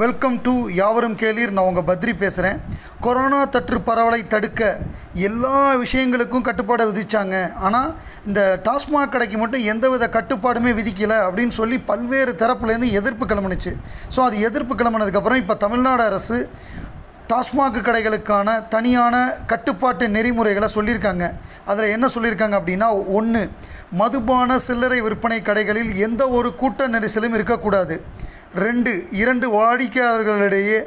Welcome to யாவரும் கேளீர். நான் உங்கள் பத்ரி பேசுகிறேன் கொரோனா தொற்று பரவலை தடுக்க எல்லா விஷயங்களுக்கும் கட்டுப்பாடை விதித்தாங்க ஆனால் இந்த டாஸ்மாக் கடைக்கு மட்டும் எந்தவித கட்டுப்பாடுமே விதிக்கலை அப்படின்னு சொல்லி பல்வேறு தரப்புலேருந்து எதிர்ப்பு கிளம்புனுச்சு. ஸோ அது எதிர்ப்பு கிளம்புனதுக்கப்புறம் இப்போ தமிழ்நாடு அரசு டாஸ்மாக் கடைகளுக்கான தனியான கட்டுப்பாட்டு நெறிமுறைகளை சொல்லியிருக்காங்க. அதில் என்ன சொல்லியிருக்காங்க அப்படின்னா ஒன்று மதுபான சில்லறை விற்பனை கடைகளில் எந்த ஒரு கூட்ட நெரிசலும் இருக்கக்கூடாது. ரெண்டு இரண்டு வாடிக்கையாளர்களிடையே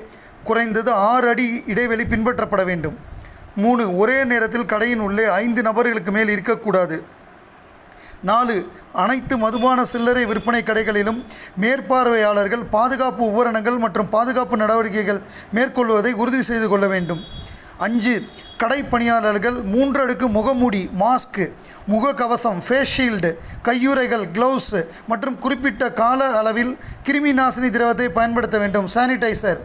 குறைந்தது ஆறு அடி இடைவெளி பின்பற்றப்பட வேண்டும். மூணு ஒரே நேரத்தில் கடையின் உள்ளே ஐந்து நபர்களுக்கு மேல் இருக்கக்கூடாது. நாலு அனைத்து மதுபான சில்லறை விற்பனை கடைகளிலும் மேற்பார்வையாளர்கள் பாதுகாப்பு உபகரணங்கள் மற்றும் பாதுகாப்பு நடவடிக்கைகள் மேற்கொள்வதை உறுதி செய்து கொள்ள வேண்டும். அஞ்சு கடைப்பணியாளர்கள் மூன்றடுக்கு முகமூடி மாஸ்க்கு முகக்கவசம் ஃபேஸ் ஷீல்டு கையுறைகள் க்ளவுஸ் மற்றும் குறிப்பிட்ட கால அளவில் கிருமி நாசினி திரவத்தை பயன்படுத்த வேண்டும். சானிடைசர்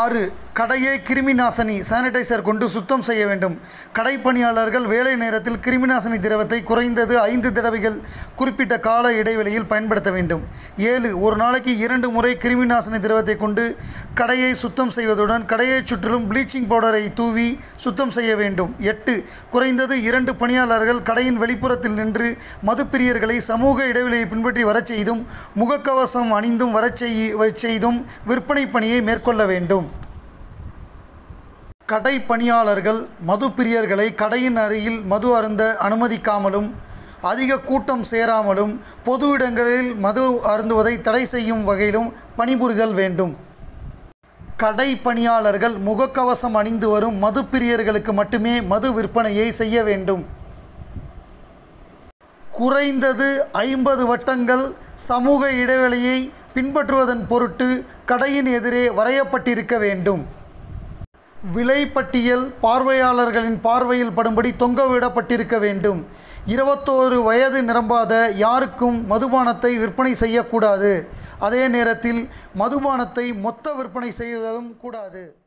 ஆறு கடையை கிருமி நாசினி சானிடைசர் கொண்டு சுத்தம் செய்ய வேண்டும். கடை பணியாளர்கள் வேலை நேரத்தில் கிருமி நாசினி திரவத்தை குறைந்தது ஐந்து தடவைகள் குறிப்பிட்ட கால இடைவெளியில் பயன்படுத்த வேண்டும். ஏழு ஒரு நாளைக்கு இரண்டு முறை கிருமி நாசினி திரவத்தை கொண்டு கடையை சுத்தம் செய்வதுடன் கடையை சுற்றிலும் ப்ளீச்சிங் பவுடரை தூவி சுத்தம் செய்ய வேண்டும். எட்டு குறைந்தது இரண்டு பணியாளர்கள் கடையின் வெளிப்புறத்தில் நின்று மதுப்பிரியர்களை சமூக இடைவெளியை பின்பற்றி வரச் செய்தும் முகக்கவசம் அணிந்தும் வரச் செய்தும் விற்பனை பணியை மேற்கொள்ள வேண்டும். கடை பணியாளர்கள் மது பிரியர்களை கடையின் அருகில் மது அருந்த அனுமதிக்காமலும் அதிக கூட்டம் சேராமலும் பொது இடங்களில் மது அருந்துவதை தடை செய்யும் வகையிலும் பணிபுரிதல் வேண்டும். கடை பணியாளர்கள் முகக்கவசம் அணிந்து வரும் மது பிரியர்களுக்கு மட்டுமே மது விற்பனையை செய்ய வேண்டும். குறைந்தது ஐம்பது வட்டங்கள் சமூக இடைவெளியை பின்பற்றுவதன் பொருட்டு கடையின் எதிரே வரையப்பட்டிருக்க வேண்டும். விலைப்பட்டியல் பார்வையாளர்களின் பார்வையில் படும்படி தொங்கவிடப்பட்டிருக்க வேண்டும். இருபத்தோரு வயது நிரம்பாத யாருக்கும் மதுபானத்தை விற்பனை செய்யக்கூடாது. அதே நேரத்தில் மதுபானத்தை மொத்த விற்பனை செய்வதும் கூடாது.